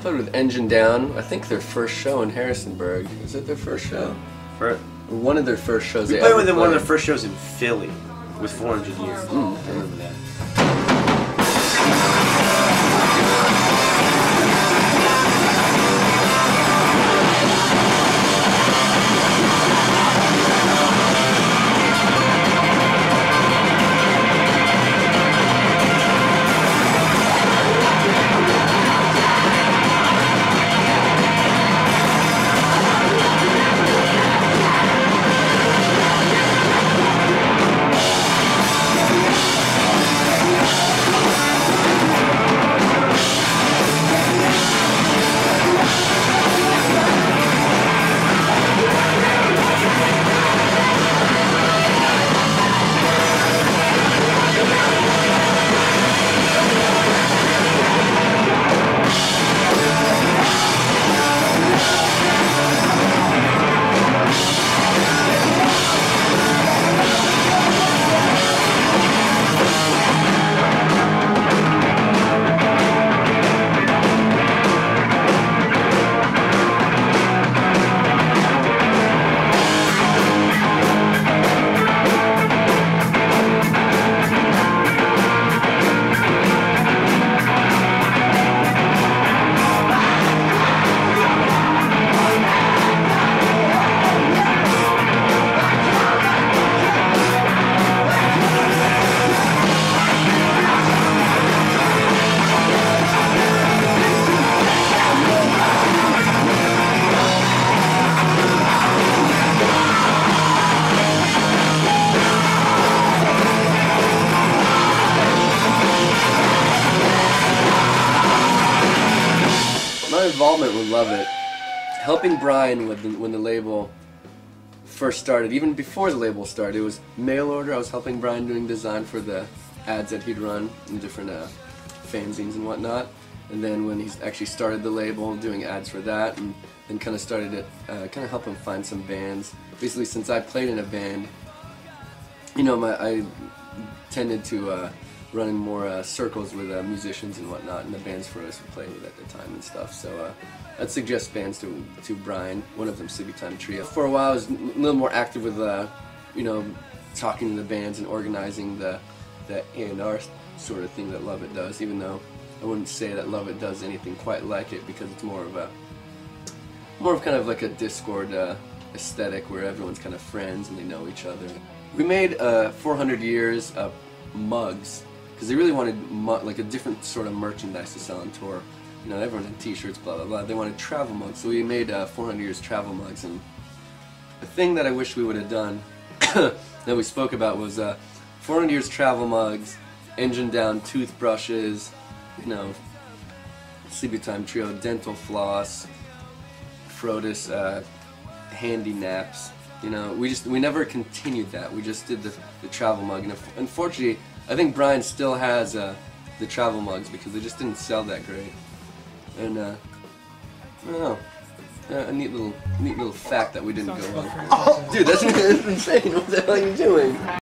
Played with Engine Down. I think their first show in Harrisonburg. Is it their first show? For, One of their first shows. we they played with them one of their first shows in Philly with 400 Years. Mm. I remember that. Involvement with Lovitt, helping Brian with the, when the label first started, even before the label started, it was mail order. I was helping Brian doing design for the ads that he'd run in different uh, fanzines and whatnot. And then when he actually started the label, doing ads for that, and then kind of started to uh, kind of help him find some bands. Basically, since I played in a band, you know, my, I tended to uh, run in more uh, circles with uh, musicians and whatnot, and the bands for us we played with at the time and stuff. So uh, I'd suggest bands to to Brian. One of them, Sleepy Time Trio. For a while, I was a little more active with, uh, you know, talking to the bands and organizing the the A and R sort of thing that Lovitt does. Even though I wouldn't say that Lovitt does anything quite like it because it's more of a more of kind of like a Dischord uh, aesthetic where everyone's kind of friends and they know each other. We made uh, 400 years mugs because they really wanted like a different sort of merchandise to sell on tour. You know, everyone had T-shirts, blah blah blah. They wanted travel mugs, so we made uh, 400 years travel mugs. And the thing that I wish we would have done that we spoke about was uh, 400 years travel mugs, engine down toothbrushes, you know, Sleepy Time Trio dental floss, Frodus uh, handy naps. You know, we just we never continued that. We just did the, the travel mug, and unf- unfortunately, I think Brian still has uh, the travel mugs because they just didn't sell that great. And uh, I don't know, uh, a neat little neat little fact that we didn't go on. Dude, that's, that's insane. What the hell are you doing?